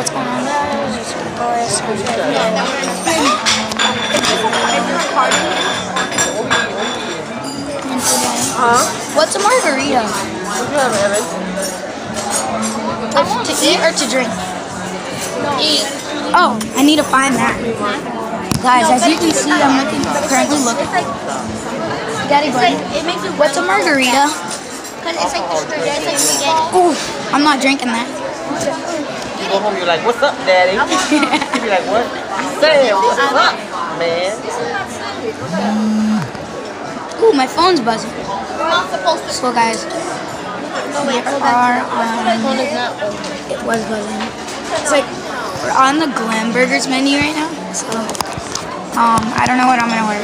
What's going on, guys? It's your boy, Sunshine. And today, Huh? what's a margarita? What you have, Evan? Like, to eat or to drink? Eat. Oh, I need to find that. Guys, as you can see, I'm looking, currently looking. Daddy, buddy, It makes you what's a margarita? Because it's like the spaghetti, it's like spaghetti. Ooh, I'm not drinking that. You go home, you're like, what's up, daddy? you be like, what? Say, what's up, man? Ooh, my phone's buzzing. We're not supposed to. So, guys, we are on. It was buzzing. It's like we're on the Glam Burgers menu right now. So, um, I don't know what I'm gonna order.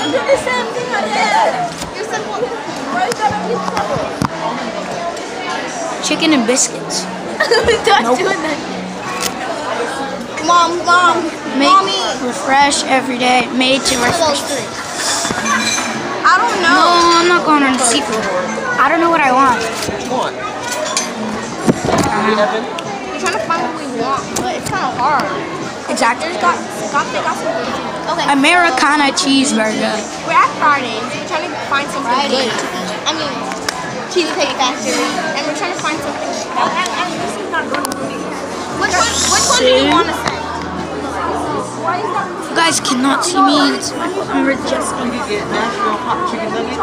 You did the same thing I did. You said, well, why is that on Chicken and biscuits. Don't Nope. do that. Mom, mom, Make mommy. refresh every day. Made to One refresh. I don't know. No. I'm not going on the seafood. I don't know what I want. What you want? Evan? We're trying to find what we want, but it's kind of hard. Exactly. There's got, got, they got some good. Okay. Americana cheeseburger. We're at Fridays. We're trying to find something good. I mean, Cheesecake Factory, and we're trying to find something. And, and, and this is not going to be. Which one? Which one do you want to say? You guys cannot see me. It's, I'm adjusting. You get Nashville hot chicken nuggets?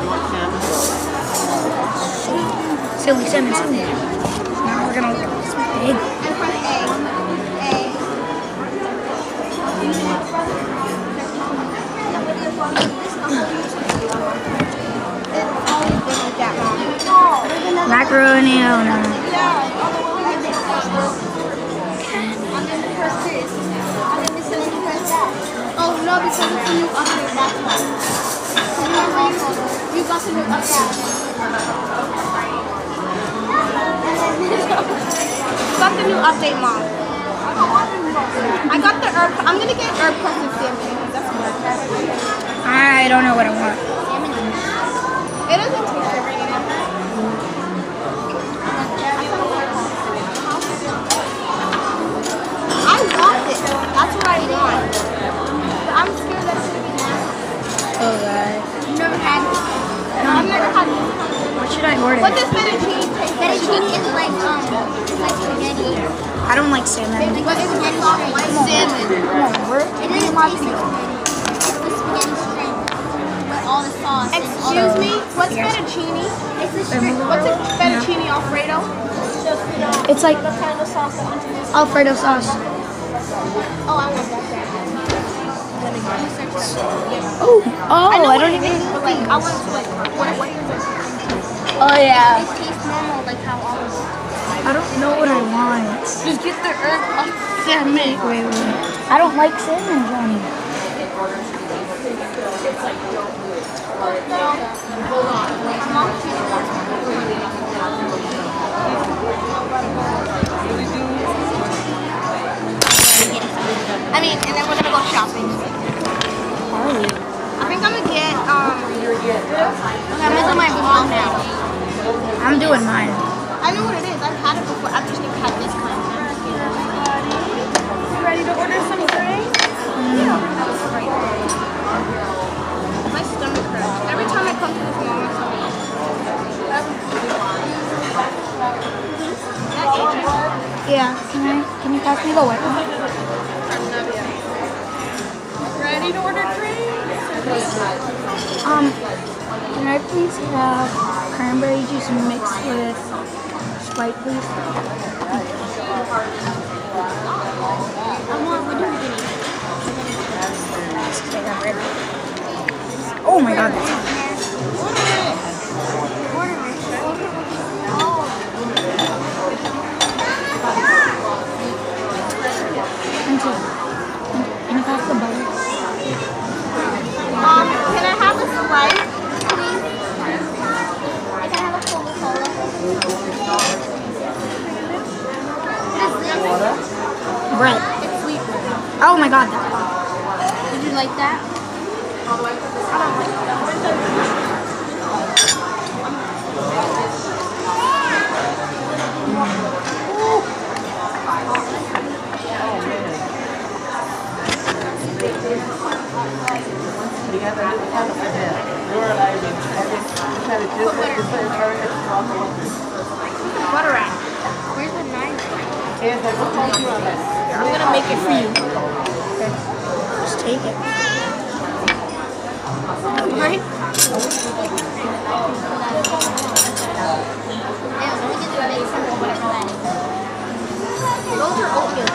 You want salmon? Silly salmon, silly. Now we're gonna look at this big. Oh no. Because it's a new update, that's why. You got the new update. got the new update, Mom. I got the herb. I'm gonna get herb crescent salmon. That's what I don't know what I want. It doesn't What should I order? What does fettuccine taste like? Fettuccine is like um, it's like spaghetti. I don't like salmon. What is it? Like salmon. Come on, we're It doesn't taste like spaghetti. It's the spaghetti with all the sauce. Excuse me. What's fettuccine? It's. What's a fettuccine alfredo? It's like What kind of sauce I want to use? Alfredo sauce. Oh, I want that. Oh, oh, I, don't even. like I want to like what what is it? Oh yeah. It tastes normal like how all of I don't know what I want. Just get the herb of salmon. Wait, wait. I don't like salmon, Johnny. I mean, and then we're gonna go shopping. I think I'm gonna get um. I'm gonna do my vlog now. I'm doing mine. I know what it is. I've had it before. I've just never had this kind. Of thing. You ready to order some drinks? My stomach hurts. Every time I come to this mall, my stomach Yeah. Can I? Can you pass me the white one? Ready to order drinks? Um, can I please have cranberry juice mixed with Sprite, please? This? Bread. It's sweet. Oh my god. Did you like that? I don't like that. Butter at? Where's the knife? I'm gonna make it for you. Just take it. Right? Those are oatmeal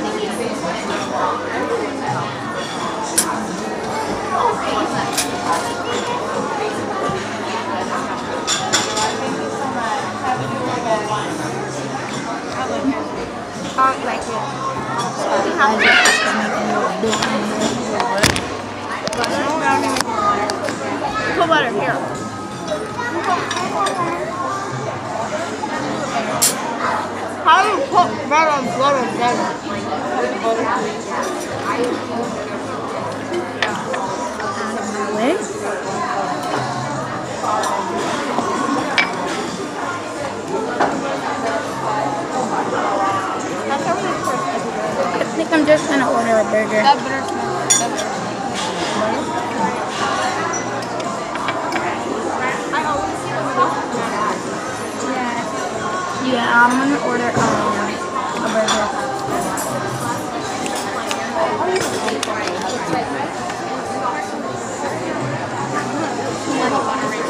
I think I'm just gonna order a burger. That butter smells. That butter. I always Yeah, I'm gonna order um Thank you.